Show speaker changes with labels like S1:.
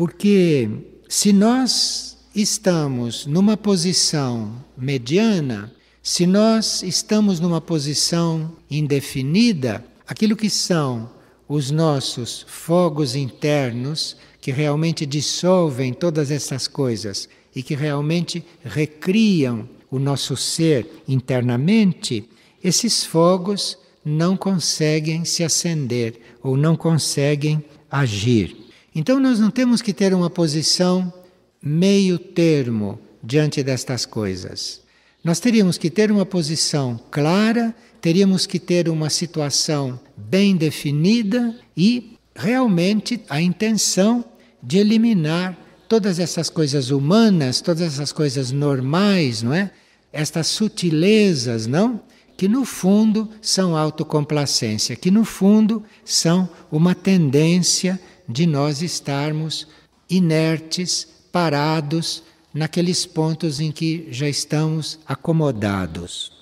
S1: Porque se nós estamos numa posição mediana, se nós estamos numa posição indefinida, aquilo que são os nossos fogos internos, que realmente dissolvem todas essas coisas e que realmente recriam o nosso ser internamente, esses fogos não conseguem se acender ou não conseguem agir. Então nós não temos que ter uma posição meio termo diante destas coisas. Nós teríamos que ter uma posição clara, teríamos que ter uma situação bem definida e realmente a intenção de eliminar todas essas coisas humanas, todas essas coisas normais, não é? Estas sutilezas, não? Que no fundo são autocomplacência, que no fundo são uma tendência de nós estarmos inertes, parados naqueles pontos em que já estamos acomodados.